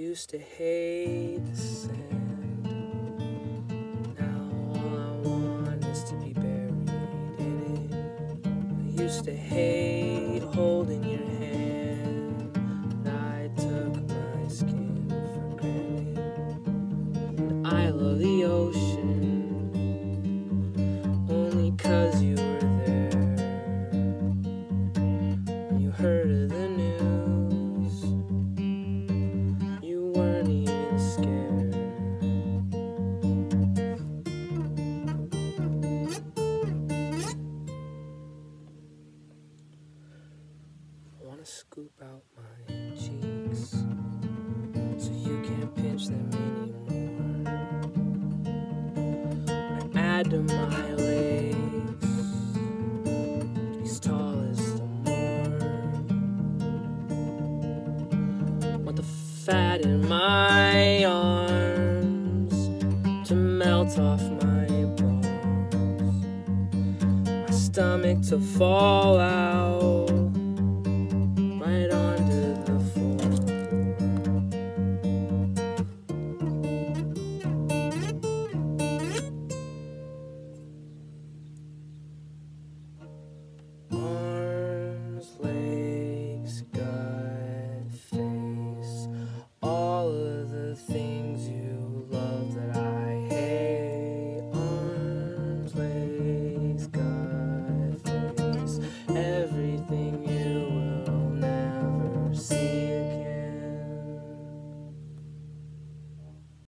used to hate the sand. Now all I want is to be buried in it. I used to hate holding your hand. And I took my skin for granted. And I love the ocean only cause you were there. You heard of the news, I wanna scoop out my cheeks so you can't pinch them anymore. I add to my legs as tall as the morn. Want the fat in my arms to melt off my bones. My stomach to fall out